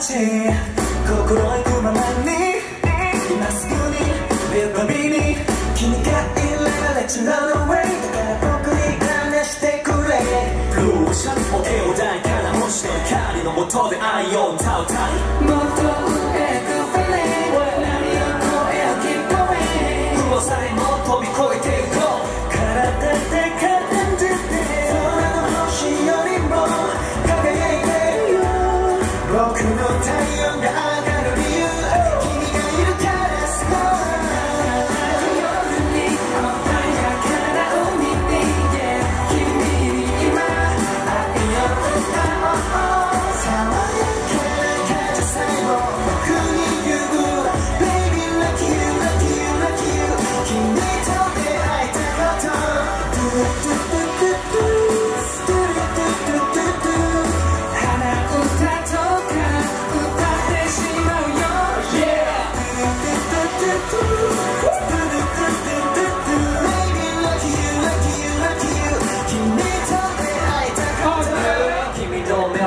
街心行くままに今すぐにビルバビに君がいれば Let's run away だから僕に話してくれブーシャンも絵を抱いたらもしの光の下で愛を歌うたい僕の太陽が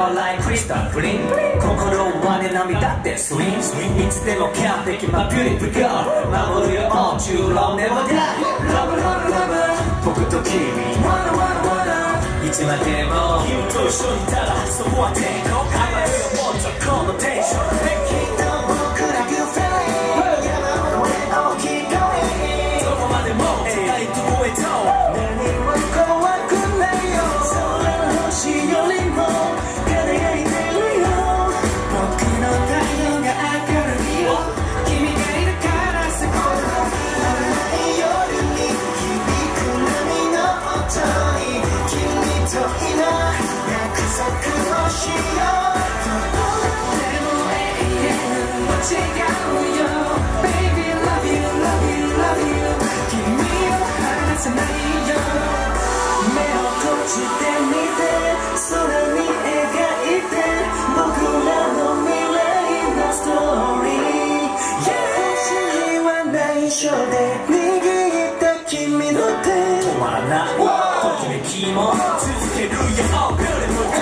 クリスタルプリン心を割り涙ってスイングいつでもケアできまビューティフルガール守るよ。オーチューロンネバーダーラブラブラブ僕と君いつまでも君と一緒にいたらそこは天候変えるよもっとこのテンション。空に描いて僕らの未来のストーリー優しいは内緒で握った君の手止まらないときめきも続けるよ